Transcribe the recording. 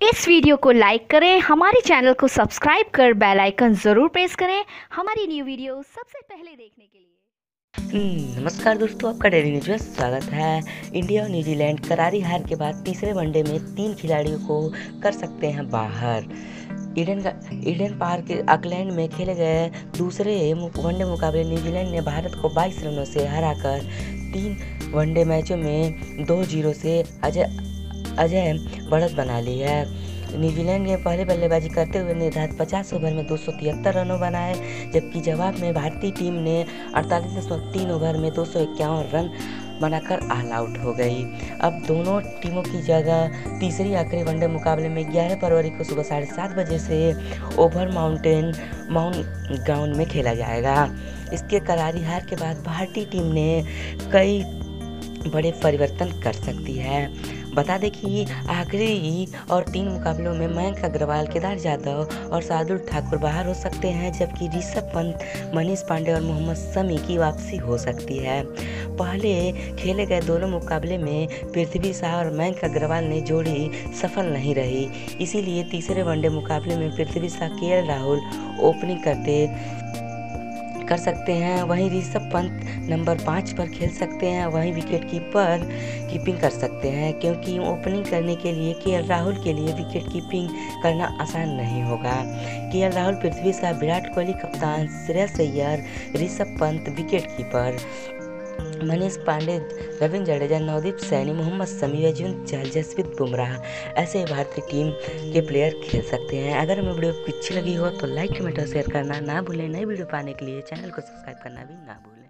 इस वीडियो को लाइक करें हमारे चैनल को सब्सक्राइब कर बेल आइकन ज़रूर प्रेस करें। हमारी न्यू वीडियो सबसे पहले देखने के लिए। हम्म, नमस्कार दोस्तों आपका डेली न्यूज़ में स्वागत है। इंडिया और न्यूजीलैंड करारी हार के बाद तीसरे वनडे में तीन खिलाड़ियों को कर सकते हैं बाहर। ईडन का ईडन पार्क ऑकलैंड में खेले गए दूसरे वनडे मुकाबले न्यूजीलैंड ने भारत को 22 रनों से हराकर तीन वनडे मैचों में दो ज़ीरो से अजय अजय बढ़त बना ली है। न्यूजीलैंड ने पहले बल्लेबाजी करते हुए निर्धारित 50 ओवर में दो रनों बनाए, जबकि जवाब में भारतीय टीम ने अड़तालीस तीन ओवर में दो सौ इक्यावन रन बनाकर ऑल आउट हो गई। अब दोनों टीमों की जगह तीसरी आखिरी वनडे मुकाबले में 11 फरवरी को सुबह साढ़े सात बजे से ओवर माउंटेन, माउंट ग्राउंड में खेला जाएगा। इसके करारी हार के बाद भारतीय टीम ने कई बड़े परिवर्तन कर सकती है। बता दें कि आखिरी और तीन मुकाबलों में मयंक अग्रवाल, केदार यादव और शार्दुल ठाकुर बाहर हो सकते हैं, जबकि ऋषभ पंत, मनीष पांडे और मोहम्मद शमी की वापसी हो सकती है। पहले खेले गए दोनों मुकाबले में पृथ्वी शाह और मयंक अग्रवाल ने जोड़ी सफल नहीं रही। इसीलिए तीसरे वनडे मुकाबले में पृथ्वी शाह के राहुल ओपनिंग करते कर सकते हैं, वहीं ऋषभ पंत नंबर पाँच पर खेल सकते हैं, वहीं विकेट कीपर कीपिंग कर सकते हैं, क्योंकि ओपनिंग करने के लिए के राहुल के लिए विकेट कीपिंग करना आसान नहीं होगा। के राहुल पृथ्वी शाह विराट कोहली, कप्तान श्रेयस अय्यर ऋषभ पंत विकेट कीपर मनीष पांडे, रविंद्र जडेजा, नवदीप सैनी, मोहम्मद समी अजून चहल जसप्रीत बुमराह। ऐसे भारतीय टीम के प्लेयर खेल सकते हैं। अगर हमें वीडियो अच्छी लगी हो तो लाइक कमेंट और शेयर करना ना भूलें। नई वीडियो पाने के लिए चैनल को सब्सक्राइब करना भी ना भूलें।